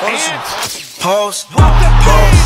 Pause. Pause. Pause.